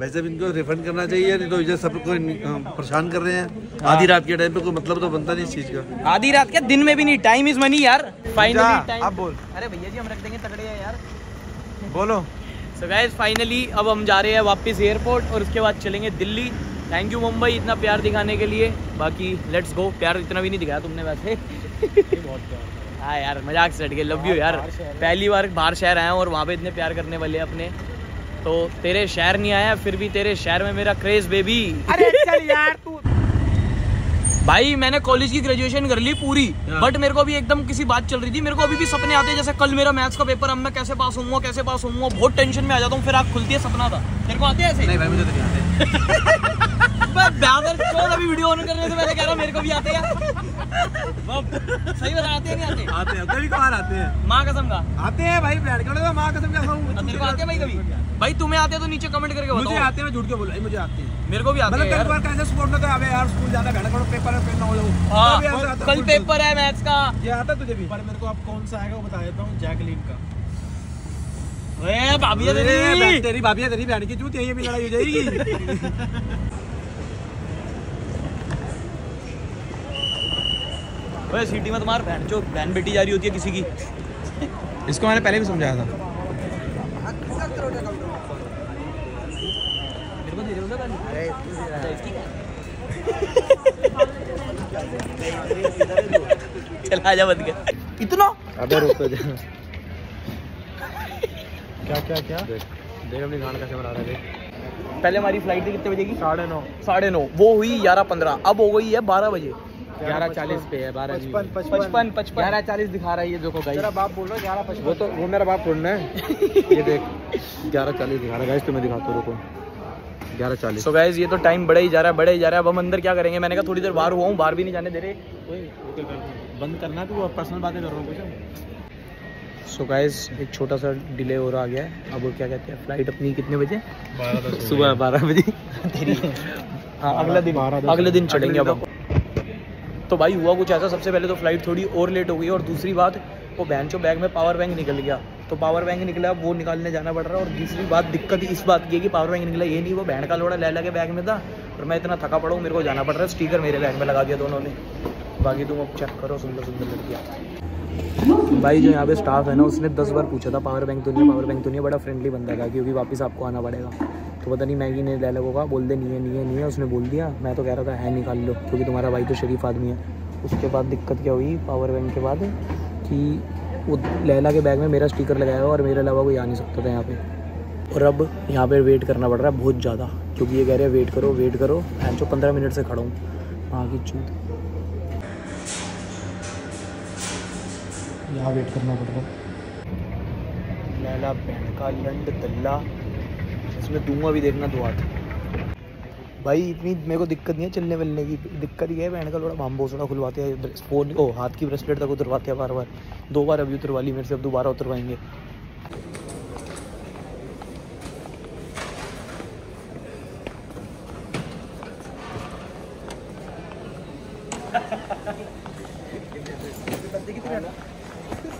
वैसे भी इनको रिफंड करना चाहिए नहीं तो इधर सबको परेशान कर रहे हैं। आधी रात के टाइम पे कोई मतलब तो बनता नहीं इस चीज़ का। आधी रात क्या? दिन में भी नहीं टाइम इज़ मनी यार। फाइनली अब बोल। अरे भैया जी हम रख देंगे तगड़े हैं यार। बोलो। सो गाइस फाइनली अब हम जा रहे हैं वापस एयरपोर्ट और उसके बाद चलेंगे दिल्ली। थैंक यू मुंबई इतना प्यार दिखाने के लिए। बाकी लेट्स गो प्यार इतना भी नहीं दिखाया तुमने वैसे। हाँ। यार मज़ाक से हट गए। लव यू यार। पहली बार बाहर शहर आया हूँ और वहाँ पे इतने प्यार करने वाले अपने। तो तेरे शहर नहीं आया फिर भी तेरे शहर में मेरा क्रेज बेबी अरे चल यार तू भाई मैंने कॉलेज की ग्रेजुएशन कर ली पूरी बट मेरे को अभी एकदम किसी बात चल रही थी। मेरे को अभी भी सपने आते हैं जैसे कल मेरा मैथ्स का पेपर अब मैं कैसे पास होऊँगा कैसे पास होऊँगा बहुत टेंशन में आ जाता हूँ फिर आँख खुलती है सपना था। तेरे को आते हैं ऐसे? नहीं भाई मुझे तो नहीं आते। मैं अभी वीडियो ऑन करने से पहले कह रहा हूँ मेरे को भी आते हैं। सही बता आते हैं नहीं आते? आते हैं कभी कभार आते हैं। माँ कसम का। आते हैं भाई फ्लैट के माँ कसम को आते हैं भाई कभी? भाई तुम्हें आते हैं तो नीचे कमेंट करके मुझे आते हैं झूठ के बोला मुझे आते हैं। मेरे को भी आते मतलब हैं कई यार। बार कैसे स्पोर्ट में तो अबे यार? स्कूल जाना बैठा करो पेपर पे ना हो जाऊँ हाँ है, कल पेपर है मैथ्स का। ये आता है तुझे भी? पर मेरे को अब कौन सा आएगा वो बता देता हूँ जैकलीन का। ए भाभी तेरी। तेरी भाभी तेरी बहन की चूत यही भी लड़ाई हो जाएगी? ओए सीटी मत मार बहन जो बहन बेटी जा रही होती है किसी की। इसको मैंने पहले भी समझाया था मेरे को दे रहे हो ना बहन चल आजा बंद कर। इतना? अबे रुक तो जा। क्या क्या क्या? देख अपनी गाना कैसे बना रहे थे पहले हमारी फ़्लाइट थी कितने बजे की? साढ़े नौ। साढ़े नौ। वो हुई ग्यारह पंद्रह। अब हो गई है बारह बजे। ग्यारह चालीस पे है बारह पचपन पचपन। पचपन ग्यारह चालीस दिखा रहा है ये देखो तेरा बाप बोल रहा है ग्यारह पचपन। वो तो वो मेरा बाप थोड़ा है। ये देख ग्यारह चालीस दिखा रहा है। गाइस तुम्हें दिखाता हूँ रुको। ग्यारह चालीस। सो गाइज़ ये तो टाइम बढ़ा ही जा रहा है बढ़ा ही जा रहा है। अब हम अंदर क्या करेंगे? मैंने कहा थोड़ी देर बाहर हुआ हूँ बाहर भी नहीं जाने दे रहे। बंद करना तू? पर्सनल बातें कर रहा हूँ सो गाइज़ एक छोटा सा डिले हो रहा आ गया है। अब वो क्या कहते हैं? फ़्लाइट अपनी कितने बजे? सुबह बारह बजे। तेरी। हाँ अगला दिन। अगले दिन चढ़ेंगे अब तो भाई हुआ कुछ ऐसा? सबसे पहले तो फ़्लाइट थोड़ी और लेट हो गई। और दूसरी बात वो चो बैग में पावर बैंक निकल गया। तो पावर बैंक निकला, वो निकालने जाना पड़ रहा है। और दूसरी बात, दिक्कत इस बात की है कि पावर बैंक निकला, ये नहीं, वो बैंड का लोड़ा ले लगे बैग में था और मैं इतना थका पड़ा मेरे को जाना पड़ रहा है। स्टीकर मेरे बैग में लगा दिया दोनों ने। बाकी तुम अब चेक करो, सुंदर सुंदर लड़कियाँ भाई जो यहाँ पे स्टाफ है ना, उसने दस बार पूछा था पावर बैंक तो नहीं पावर बैंक तो नहीं बड़ा फ्रेंडली बंदा था, क्योंकि वापस आपको आना पड़ेगा। तो पता नहीं मैगी ने ले लगोगा बोल दे, नहीं है नहीं है नहीं है। उसने बोल दिया, मैं तो कह रहा था, है, निकाल लो, क्योंकि तुम्हारा भाई तो शरीफ आदमी है। उसके बाद दिक्कत क्या हुई पावर बैंक के बाद, कि वो लैला के बैग में मेरा स्टिकर लगाया हुआ और मेरे अलावा कोई आ नहीं सकता था यहाँ पे। और अब यहाँ पे वेट करना पड़ रहा है बहुत ज़्यादा, क्योंकि ये कह रहे हैं वेट करो वेट करो एंड जो पंद्रह मिनट से खड़ा हूँ। वहाँ की चूत। यहाँ वेट करना पड़ रहा है। लैला बहन का लंड दल्ला इसमें दूँगा भी देखना दो हाथ। भाई, इतनी मेरे को दिक्कत नहीं है चलने वलने की। दिक्कत ये है बहन का थोड़ा भाम भोसड़ा खुलवाते हैं फ़ोन ओ हाथ की ब्रेसलेट तक उतरवाते हैं बार बार दो बार अभी उतरवा ली मेरे से अब दोबारा उतरवाएँगे।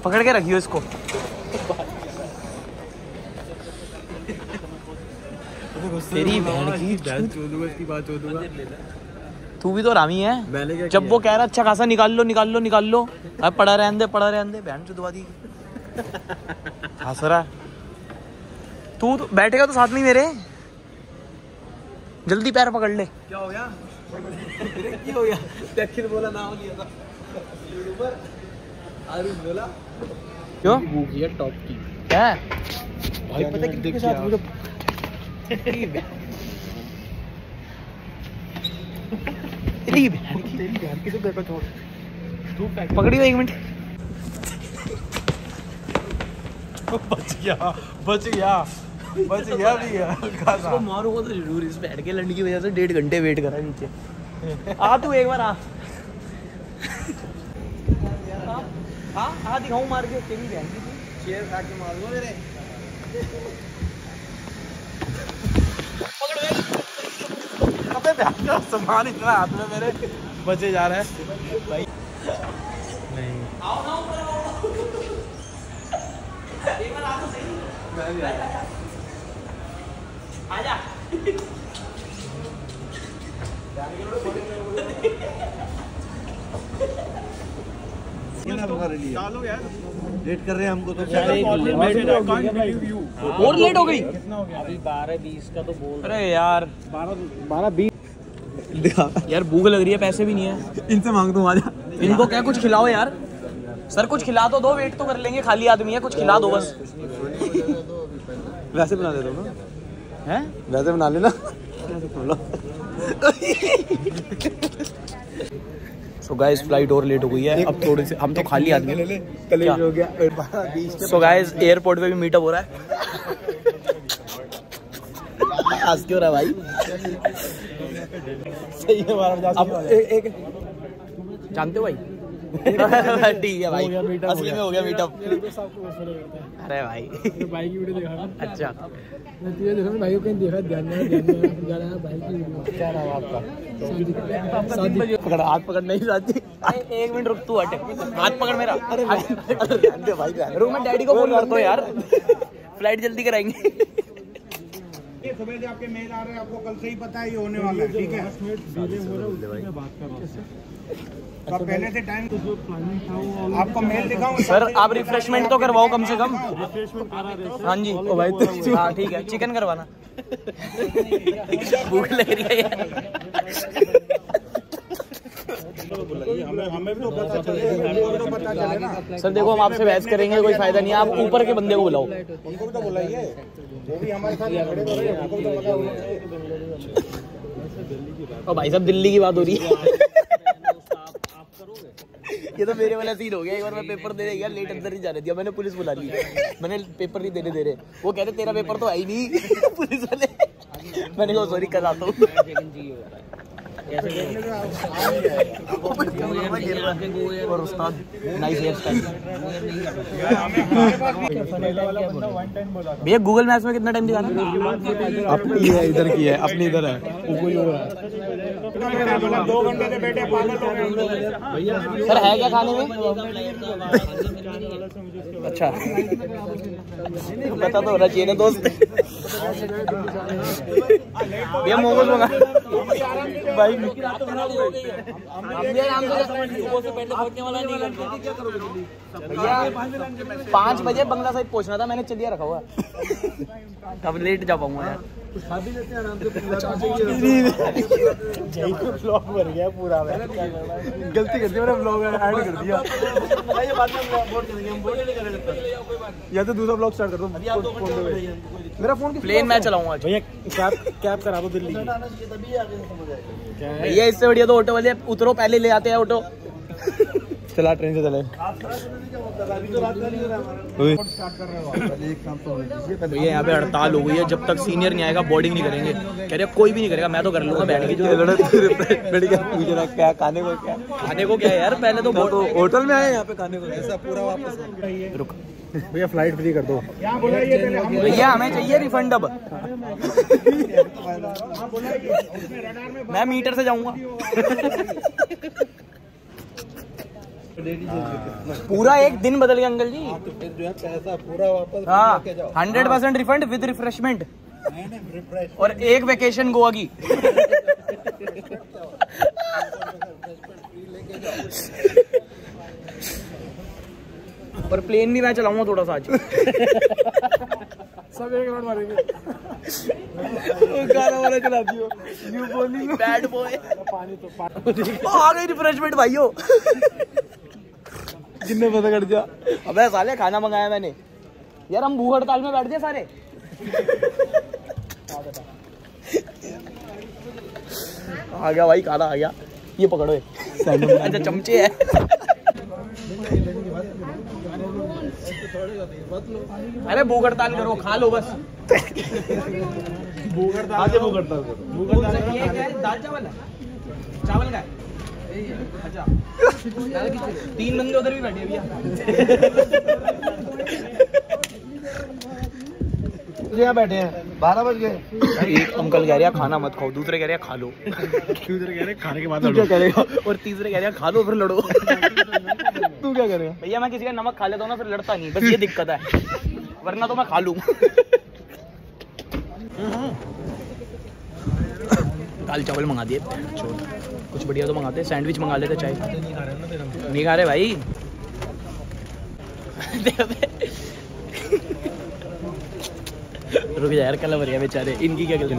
पकड़ के रखियो इसको। तेरी बहन की बात तू भी तो रामी है। जब वो कह रहा अच्छा खासा निकाल लो निकाल लो निकाल लो। अब पड़ा रहने दे पड़ा रहने दे बहन चुदवा दी। हंस रहा तू तो बैठेगा तो साथ में मेरे। जल्दी पैर पकड़ ले। क्या हो गया? क्या हो गया? दक्षिण बोला नाम लिया था यूट्यूबर आरुष बोला। क्यों? भूख है टॉप की। क्या? है? भाई पता कितने के साथ मुझे तेरी बहन की तेरी बहन की तो देखो छोड़ पकड़ी एक मिनट। बच गया बच गया बच गया भी हल्का इसको मारूँगा तो ज़रूर इस बैठ के लड़ने की वजह से डेढ़ घंटे वेट करा नीचे। आ तू एक बार आ। हाँ हाँ दिखाऊँ मार के तेरी बहन की। तू। शेर खा के मार दो मेरे। अबे सामान इतना हाथ में मेरे बचे जा रहा है। भाई। नहीं। आजा। लेट कर रहे हैं हमको तो और लेट हो गई। अभी बारह बीस का तो बोल अरे यार। बारह बारह बीस। यार भूख लग रही है पैसे भी नहीं है। इनसे मांग दूँ आजा। इनको क्या कुछ खिलाओ यार। सर कुछ खिला तो दो वेट तो कर लेंगे खाली आदमी है कुछ खिला दो बस। वैसे बना देता हूँ ना। हैं? वैसे बना लेना। सो गाइस फ़्लाइट और लेट हो गई है। अब थोड़े से हम तो खाली आदमी हैं। हो गया। सो गाइस एयरपोर्ट पे भी मीटअप हो रहा है। हंस क्यों रहा भाई? सही है बारह पचास अब एक जानते हो भाई? ठीक है भाई। असली में हो गया मीटअप अरे भाई। भाई की वीडियो देखा अच्छा। भाई को कहीं देखा ध्यान भाई की क्या नाम आपका? शादी। पकड़ हाथ पकड़ नहीं जाती एक मिनट रुक तू हट। हाथ पकड़ मेरा। अरे भाई रुक मैं डैडी को फ़ोन करता हूँ यार। फ़्लाइट जल्दी कराएँगे। सुबह से आपके मेल आ रहे हैं आपको कल से ही पता है ये होने वाला है ठीक है? तो पहले से टाइम आपको मेल दिखाऊँ सर आप रिफ्रेशमेंट तो करवाओ कम से कम। हाँ। जी। ओ भाई हाँ ठीक है। चिकन करवाना। भूख लग रही है यार हमें हमें भी तो पता चले हमको भी तो पता चले ना सर देखो हम आपसे बहस करेंगे कोई फ़ायदा नहीं है। आप ऊपर के बंदे को बुलाओ। उनको भी तो बुलाइए वो भी हमारे साथ खड़े तो रहे उनको भी तो पता होना और भाई साहब दिल्ली की बात हो रही है। ये तो मेरे वाला सीन हो गया। एक बार मैं पेपर देने गया लेट अंदर नहीं जाने दिया। मैंने पुलिस बुला ली। मैंने पेपर नहीं देने दे रहे। वो कह रहे तेरा पेपर तो आई नहीं। पुलिस वाले। मैंने कहा सॉरी कल आता हूँ। और उस्ताद नाइस हेयर स्टाइल भैया गूगल मैप्स में कितना टाइम दिखाना? अपनी है इधर की है अपनी इधर है। दो घंटे से बैठे पागल हो। गए सर है क्या खाने में? अच्छा। पता तो होना चाहिए ना दोस्त। भैया मोमोज मंगा भाई भैया पाँच बजे बंगला साहिब पहुँचना था मैंने चलिया रखा हुआ अब लेट जा पाऊँगा यार ब्लॉग बन गया पूरा गलती कर दी मैंने ब्लॉग ऐड कर दिया। या तो दूसरा ब्लॉग स्टार्ट कर दो मेरा फ़ोन प्लेन मैं चलाऊँगा भैया कैब कैब करा दो दिल्ली। भैया इससे बढ़िया तो ऑटो वाले उतरो पहले ले आते हैं ऑटो चला ट्रेन से चले। भैया यहाँ पे हड़ताल हो गई है। जब तक सीनियर नहीं आएगा बोर्डिंग नहीं करेंगे। कह रहे कोई भी नहीं करेगा मैं तो कर लूँगा बैठ के जो पूछ रहा क्या खाने को क्या? खाने को क्या यार? पहले तो तो होटल में आए यहाँ पे खाने को? ऐसा पूरा वापस रुक। भैया फ़्लाइट फ्री कर दो। यहाँ बुलाइए पहले हम भैया हमें चाहिए रिफंड अब। मैं मीटर से जाऊँगा। पूरा एक दिन बदल गया अंकल जी। फिर जो है पैसा पूरा वापस हाँ hundred percent refund with refreshment और एक वेकेशन गोवा की। और प्लेन भी मैं चलाऊँगा थोड़ा सा आज। सब एक राउंड मारेंगे। गाना वाला चला दियो यू बोली बैड बॉय पानी तो पानी आ गई रिफ्रेशमेंट भाइयों। किन्ने पता कर दिया। अबे साले खाना मंगाया मैंने। यार हम भूख हड़ताल में बैठ गए सारे। आ गया भाई खाना आ गया। ये पकड़ो ये। अच्छा चमचे है। अरे भूख हड़ताल करो खा लो बस। भूख हड़ताल भूख हड़ताल ये क्या है? दाल चावल है? चावल का है? तीन बंदे उधर भी बैठे भैया बैठे हैं बारह बज गए एक अंकल कह रहे खाना मत खाओ दूसरे कह रहे खा लो दूसरे कह रहे खाने के बाद तू क्या करेगा और तीसरे कह रहे खा लो फिर लड़ो तू क्या करेगा भैया मैं किसी का नमक खा लेता हूँ ना फिर लड़ता नहीं बस ये दिक्कत है वरना तो मैं खा लूँ दाल चावल मंगा दिए छोड़ कुछ बढ़िया तो मंगाते सैंडविच मंगा लेते चाय। नहीं खा रहे भाई। रुक जा यार, कल बढ़िया बेचारे। इनकी क्या गलती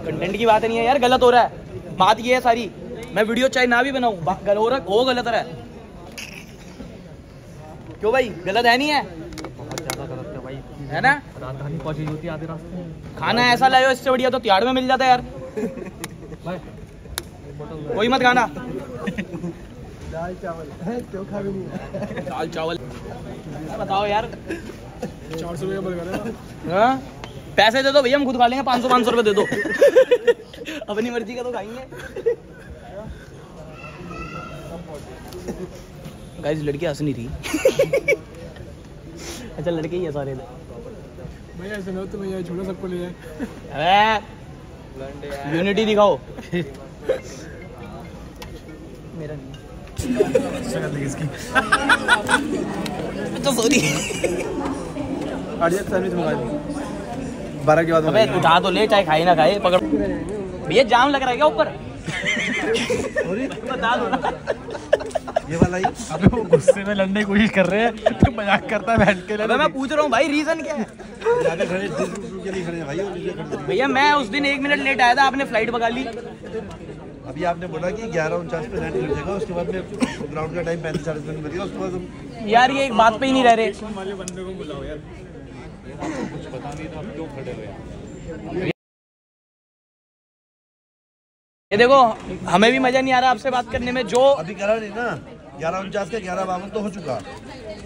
कंटेंट की बात नहीं है यार, गलत हो रहा है। बात ये है सारी। मैं वीडियो चाहे ना भी बनाऊँ हो रहा हो गलत रहा है। क्यों भाई? गलत है नहीं है। है ना? राजधानी पहुँची होती आधे रास्ते खाना ऐसा लाओ इससे बढ़िया तो तिहाड़ में मिल जाता है यार। कोई मत खाना। दाल चावल। है चोखा भी नहीं दाल चावल। बताओ यार। चार सौ रुपये है हाँ? पैसे दे दो भैया हम खुद खा लेंगे पाँच सौ पाँच सौ रुपये दे दो। अपनी मर्ज़ी का तो खाएँगे। गाइस लड़की हंस नहीं रही। अच्छा लड़के ही है सारे भैया ऐसे ना तो सबको ले जाए। यूनिटी दिखाओ। मेरा नहीं। तो सॉरी सर्विस मंगा दी बारह के बाद अबे उठा तो ले चाहे खाए ना खाए पकड़। भैया जाम लग रहा है क्या ऊपर? बता दो ना। ये वाला ही। अबे वो गुस्से में लड़ने की कोशिश कर रहे हैं तो मज़ाक करता है बैठ के अबे मैं पूछ रहा हूँ भाई रीजन क्या है? खड़े के खड़े खड़े। भैया मैं उस दिन एक मिनट लेट आया था आपने फ़्लाइट पका ली। अभी आपने बोला कि ग्यारह उनचास पे लैंड कर जाएगा उसके बाद में ग्राउंड का टाइम पैंतीस चालीस मिनट बचेगा उसके बाद हम यार ये एक बात पे ही नहीं रह रहे। ये देखो हमें भी मज़ा नहीं आ रहा आपसे बात करने में जो अभी करा नहीं ना। ग्यारह उनचास का ग्यारह बावन तो हो चुका।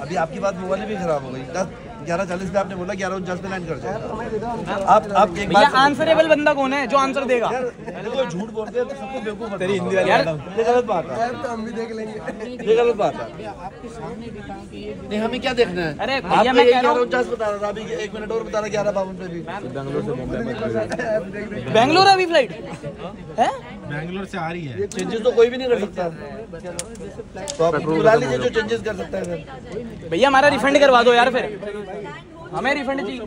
अभी आपकी बात वो वाली भी खराब हो गई। दस ग्यारह चालीस पे आपने बोला ग्यारह उनचास पे लैंड कर जाएगा। आप आप एक बात आंसरेबल बंदा कौन है जो आंसर देगा? देखो झूठ बोलते हैं तो सबको बेवकूफ़ तेरी हिंदी ये गलत बात है। तो हम भी देख लेंगे। ये गलत बात है। नहीं हमें क्या देखना है? अरे भैया तो मैं ये कह रहा ग्यारह उनचास बता रहा था अभी एक मिनट और बता रहा ग्यारह बावन पे भी। बेंगलोर है अभी फ़्लाइट है? बैंगलोर से आ रही है। चेंजेस तो कोई भी नहीं कर सकता। तो आप बुला लीजिए जो चेंजेस कर सकता है भैया हमारा रिफंड करवा दो यार फिर। हमें रिफंड चाहिए।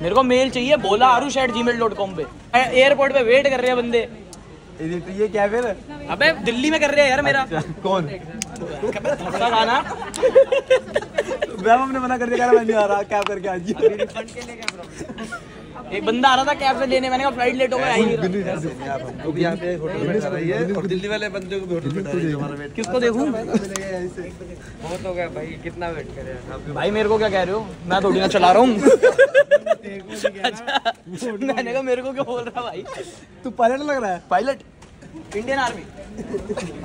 मेरे को मेल चाहिए। बोला Aarush at Gmail dot com पे एयरपोर्ट पे वेट कर रहे हैं बंदे। ये क्या फिर? अबे दिल्ली में कर रहे हैं यार मेरा। कौन? थोड़ा खाना। मैम हमने मना कर दिया मैं नहीं आ रहा कैब करके आज? एक बंदा आ रहा था कैब से लेने मैंने कहा फ़्लाइट लेट हो गया भी यहाँ पे होटल में है। और दिल्ली वाले बंदे को भी होटल में हमारा वेट किसको देखूँ? बहुत हो गया भाई कितना वेट करे भाई मेरे को क्या कह रहे हो? मैं थोड़ी ना चला रहा हूँ। अच्छा मैंने कहा मेरे को क्या बोल रहा भाई? तू पायलट लग रहा है। पायलट इंडियन आर्मी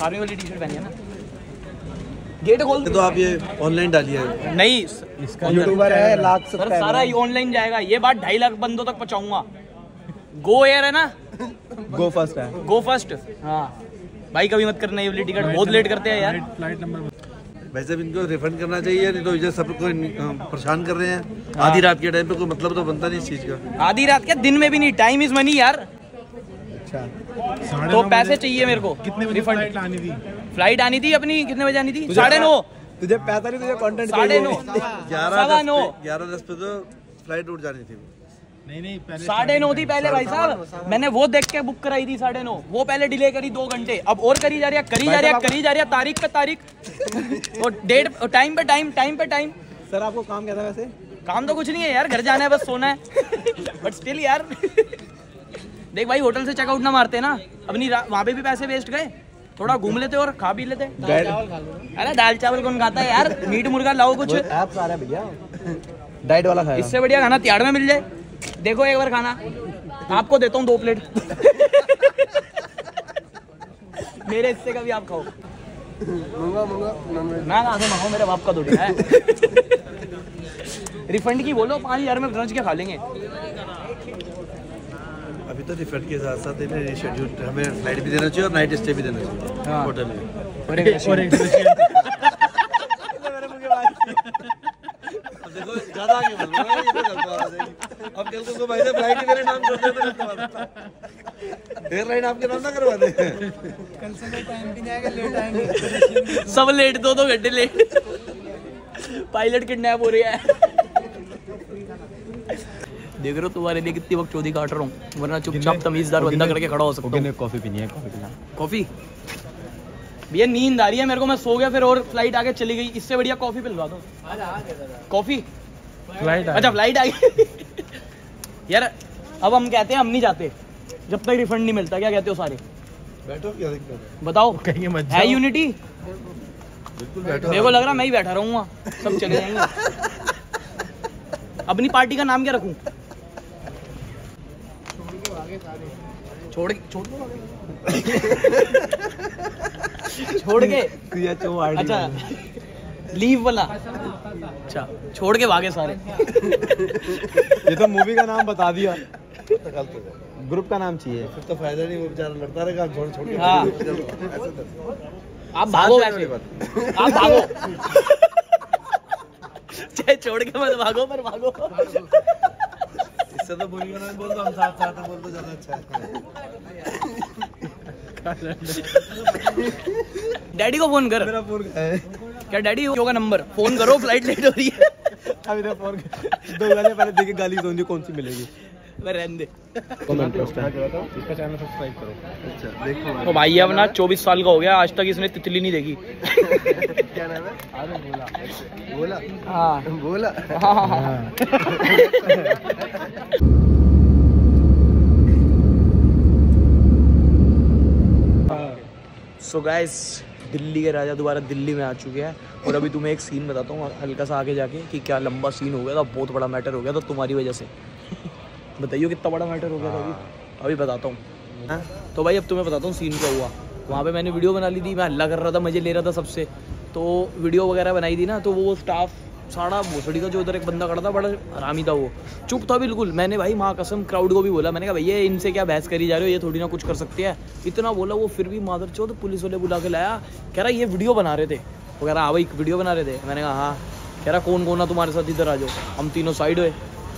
आर्मी वाली टी शर्ट पहनी है ना? गेट खोल तो आप ये ऑनलाइन डालिए। नहीं इसका यूट्यूबर है लाख सर सारा ऑनलाइन जाएगा। ये बात ढाई लाख बंदों तक पहुंचाऊँगा। गो एयर है ना? गो फ़र्स्ट है। गो फ़र्स्ट हाँ। भाई कभी मत करना ये वाली टिकट बहुत लेट करते हैं यार। फ़्लाइट नंबर वैसे भी इनको रिफंड करना चाहिए नहीं तो इधर सबको परेशान कर रहे हैं। आधी रात के टाइम पे कोई मतलब तो बनता नहीं इस चीज़ का। आधी रात के दिन में भी नहीं टाइम इज़ मनी यार। अच्छा। तो पैसे चाहिए मेरे को। कितने फ़्लाइट आनी थी? फ़्लाइट आनी थी अपनी कितने बजे आनी थी? साढ़े नौ। तुझे पैसा नहीं तुझे कंटेंट साढ़े नौ। ग्यारह नौ। ग्यारह दस पे तो फ़्लाइट उठ जानी थी साढ़े नौ थी पहले भाई साहब। मैंने वो देख के बुक कराई थी साढ़े नौ। वो पहले डिले करी दो घंटे। अब और करी जा रही है करी जा रही है करी जा रही है तारीख पे तारीख। और डेट टाइम पे टाइम टाइम पे टाइम सर आपको काम क्या था वैसे? काम तो कुछ नहीं है यार घर जाना है बस सोना है। बट स्टिल यार। देख भाई होटल से चेकआउट ना मारते ना। अपनी वहाँ पे भी पैसे वेस्ट गए। थोड़ा घूम लेते और खा पी लेते। अरे दाल चावल कौन खाता है यार? मीट मुर्गा लाओ कुछ। ऐप सारा भैया? डाइट वाला खाएगा इससे बढ़िया खाना तिहाड़ में मिल जाए। देखो एक बार खाना। आपको देता हूँ दो प्लेट। मेरे हिस्से का भी आप खाओ। मंगा मंगा नॉनवेज मैं कहाँ मेरे बाप का है। रिफंड की बोलो पाँच हज़ार में के खा लेंगे। अभी तो रिफंड के साथ साथ इन्हें शेड्यूल हमें फ़्लाइट भी देना चाहिए और नाइट स्टे भी देना चाहिए हाँ। होटल में। और एक अब देखो ज़्यादा आगे बढ़ रहा है ये तो चलता जाएगी अब कल को भाई ने फ़्लाइट ही मेरे नाम कर दे। तो करवा एयरलाइन आपके नाम ना करवा दे। कल से टाइम भी नहीं आएगा लेट आएँगे। सब लेट दो दो घंटे लेट पायलट किडनैप हो रही है। देख रहे हो तुम्हारे लिए कितनी वक्त चौधरी काट रहा हूँ वरना चुपचाप तमीजदार बंदा करके खड़ा हो सकता हूँ। कॉफ़ी पीनी है कॉफ़ी भैया नींद आ रही है मेरे को मैं सो गया फिर और फ़्लाइट आगे चली गई। इससे बढ़िया कॉफ़ी पिलवा दो। कॉफ़ी? फ़्लाइट अच्छा फ़्लाइट आ गई। यार अब हम कहते हैं हम नहीं जाते। जब तक रिफंड नहीं मिलता क्या कहते हो सारे? बैठो क्या दिक्कत है? बताओ। कहेंगे मत है यूनिटी बिल्कुल मेरे को लग रहा मैं ही बैठा रहूँगा। सब चले जाएँगे। अपनी पार्टी का नाम क्या रखूँ? छोड़ के छोड़ छोड़ के। अच्छा लीव वाला। अच्छा। छोड़ के भागे सारे। ये तो मूवी का नाम बता दिया। गलत हो गया। ग्रुप का नाम चाहिए। फिर तो फ़ायदा नहीं वो बेचारा लड़ता रहेगा छोड़ छोड़ के। हाँ। तो। आप भागो वैसे। आप भागो। चाहे छोड़ के मत भागो पर भागो। इससे तो बोलिए ना बोल दो हम साथ साथ बोल दो ज़्यादा अच्छा है। डैडी को फ़ोन कर। मेरा फ़ोन क्या डैडी होगा नंबर? फ़ोन करो फ़्लाइट लेट हो रही है। अभी तो फ़ोन दो गाली पहले देखिए गाली तो कौन सी मिलेगी? रहने इसका चैनल सब्सक्राइब करो। अच्छा देखो तो भाई अब ना चौबीस साल का हो गया आज तक इसने तितली नहीं देखी। क्या नाम है? बोला। हाँ। बोला? सो गाइस दिल्ली के राजा दोबारा दिल्ली में आ चुके हैं। और अभी तुम्हें एक सीन बताता हूँ हल्का सा आगे जाके कि क्या लंबा सीन हो गया था बहुत बड़ा मैटर हो गया था तुम्हारी वजह से। बताइए कितना बड़ा मैटर हो गया था अभी। अभी बताता हूँ। तो भाई अब तुम्हें बताता हूँ सीन क्या हुआ। वहाँ पे मैंने वीडियो बना ली थी मैं हल्ला कर रहा था मज़े ले रहा था सबसे। तो वीडियो वगैरह बनाई थी ना तो वो स्टाफ साड़ा भोसड़ी का जो उधर एक बंदा खड़ा था बड़ा आरामी था वो। चुप था बिल्कुल। मैंने भाई माँ कसम क्राउड को भी बोला मैंने कहा भैया इनसे क्या बहस करी जा रहे हो? ये थोड़ी ना कुछ कर सकते हैं। इतना बोला वो फिर भी मादर चो तो पुलिस वाले बुला के लाया। कह रहा ये वीडियो बना रहे थे। वो कह रहा हाँ भाई वीडियो बना रहे थे। मैंने कहा हाँ। कह रहा कौन कौन ना तुम्हारे साथ? इधर आ जाओ। हम तीनों साइड हुए।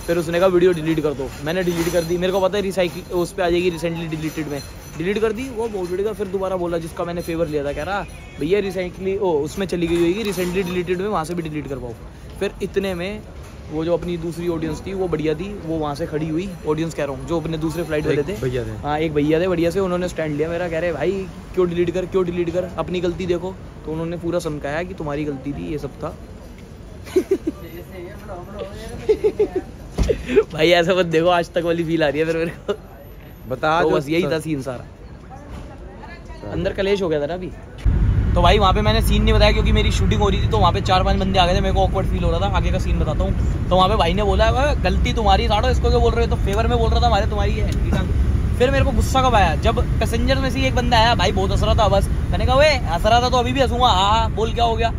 फिर उसने कहा वीडियो डिलीट कर दो। मैंने डिलीट कर दी। मेरे को पता है रिसाइकिल उस पर आ जाएगी रिसेंटली डिलीटेड में। डिलीट कर दी वो बहुत वीडियो फिर दोबारा बोला जिसका मैंने फेवर लिया था कह रहा भैया रिसाइकली ओ उसमें चली गई होगी रिसेंटली डिलीटेड में वहाँ से भी डिलीट कर पाओ फिर इतने में वो जो अपनी दूसरी ऑडियंस थी वो बढ़िया थी वो वहाँ से खड़ी हुई ऑडियंस कह रहा हूँ जो अपने दूसरे फ़्लाइट वाले थे। भैया थे। हाँ एक भैया थे बढ़िया से उन्होंने स्टैंड लिया मेरा कह रहे भाई क्यों डिलीट कर क्यों डिलीट कर अपनी गलती देखो। तो उन्होंने पूरा समझाया कि तुम्हारी गलती थी ये सब था। भाई ऐसा मत देखो आज तक वाली फील आ रही है फिर मेरे को। बता तो बस यही था सीन सारा। अंदर कलेश हो गया था ना अभी। तो भाई वहाँ पे मैंने सीन नहीं बताया क्योंकि मेरी शूटिंग हो रही थी तो वहाँ पे चार पाँच बंदे आ गए थे मेरे को ऑकवर्ड फील हो रहा था। आगे का सीन बताता हूँ। तो वहाँ पे भाई ने बोला "वाह, गलती तुम्हारी साड़ो इसको क्यों बोल रहे हो? तो फेवर में बोल रहा था हमारे तुम्हारी है फिर मेरे को गुस्सा कब आया? जब पैसेंजर में से एक बंदा आया भाई बहुत हंस रहा था बस। मैंने कहा वे हंस रहा था तो अभी भी हंसूँगा। हाँ हाँ बोल क्या हो गया?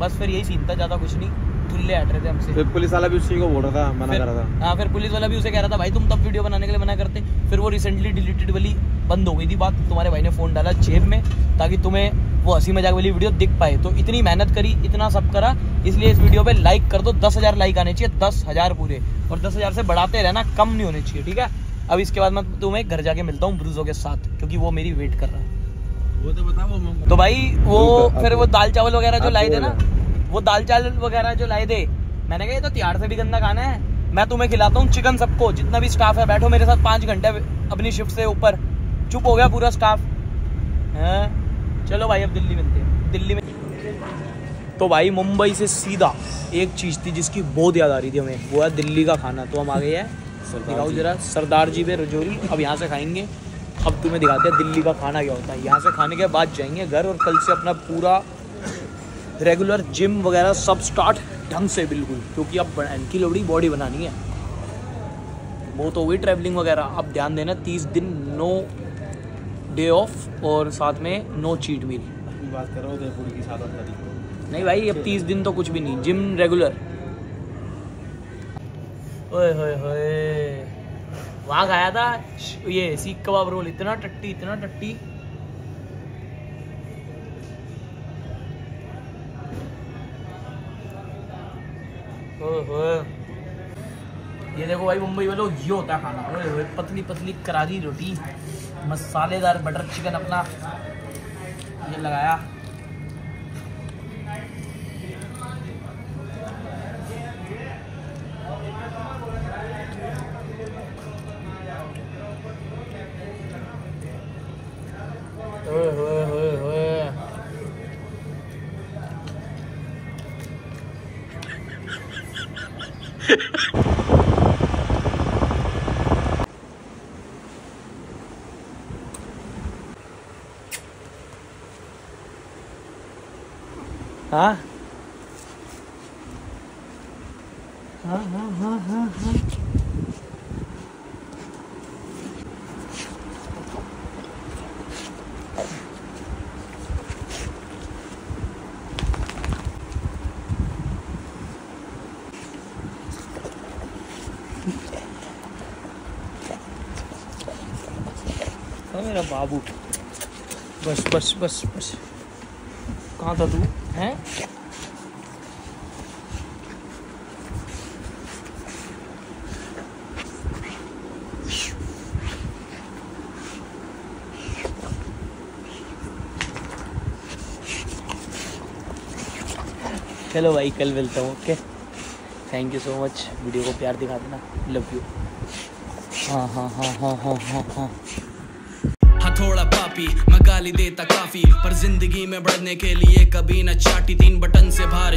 बस फिर यही सीन था ज़्यादा कुछ नहीं। धुल्ले हट रहे थे हमसे। फिर पुलिस वाला भी उसी को बोल रहा था मना कर रहा था। हाँ फिर पुलिस वाला भी उसे कह रहा था भाई तुम तब वीडियो बनाने के लिए मना करते। फिर वो रिसेंटली डिलीटेड वाली बंद हो गई थी बात। तुम्हारे भाई ने फ़ोन डाला जेब में ताकि तुम्हें वो हँसी मज़ाक वाली वीडियो दिख पाए। तो इतनी मेहनत करी इतना सब करा इसलिए इस वीडियो पे लाइक कर दो। दस हज़ार लाइक आने चाहिए दस हज़ार पूरे। और दस हज़ार से बढ़ाते रहना कम नहीं होने चाहिए ठीक है? अब इसके बाद मैं तुम्हें घर जाके मिलता हूँ ब्रूजो के साथ क्योंकि वो मेरी वेट कर रहा है। वो तो बता वो तो भाई वो फिर वो दाल चावल वगैरह जो लाए थे ना। वो दाल चावल वगैरह जो लाए थे। मैंने कहा ये तो तिहाड़ से भी गंदा खाना है। मैं तुम्हें खिलाता हूँ चिकन सबको। जितना भी स्टाफ है बैठो मेरे साथ पाँच घंटे अपनी शिफ्ट से ऊपर। चुप हो गया पूरा स्टाफ हैं। चलो भाई अब दिल्ली मिलते हैं। दिल्ली में तो भाई मुंबई से सीधा एक चीज़ थी जिसकी बहुत याद आ रही थी हमें। वो है दिल्ली का खाना। तो हम आ गए हैं। दिखाओ जरा। सरदार जी पे रजौरी। अब यहाँ से खाएँगे। अब तुम्हें दिखाते हैं दिल्ली का खाना क्या होता है। यहाँ से खाने के बाद जाएँगे घर और कल से अपना पूरा रेगुलर जिम वगैरह सब स्टार्ट ढंग से बिल्कुल क्योंकि अब इनकी लोबड़ी बॉडी बनानी है। वो तो हुई ट्रैवलिंग वगैरह। अब ध्यान देना तीस दिन नो डे ऑफ़ और साथ में नो चीट मील बात कर रहा हूँ की सात तारीख को। नहीं भाई अब तीस दिन तो कुछ भी नहीं। जिम रेगुलर ओए होए होए। वहाँ खाया था? ये सीख कबाब रोल। इतना टट्टी इतना टट्टी। ये देखो भाई, मुंबई वालों ये होता है खाना। ओए ओए पतली पतली करारी रोटी, मसालेदार बटर चिकन अपना। ये लगाया। ओए ओए 啊。मेरा बाबू। बस बस बस बस। कहाँ था तू? हैं? चलो भाई, कल मिलता हूँ okay thank you so much video को प्यार दिखा देना. लव यू हाँ हाँ हाँ हाँ हाँ हाँ हाँ। पापी मैं गाली देता काफ़ी, पर ज़िंदगी में बढ़ने के लिए कभी न चाटी तीन बटन से बाहर।